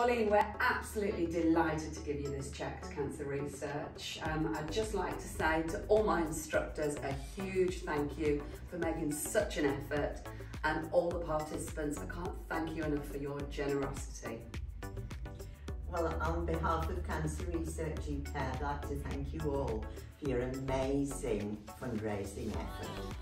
Colleen, we're absolutely delighted to give you this check to cancer research. Um, I'd just like to say to all my instructors a huge thank you for making such an effort and all the participants, I can't thank you enough for your generosity. Well, on behalf of Cancer Research UK, I'd like to thank you all for your amazing fundraising effort.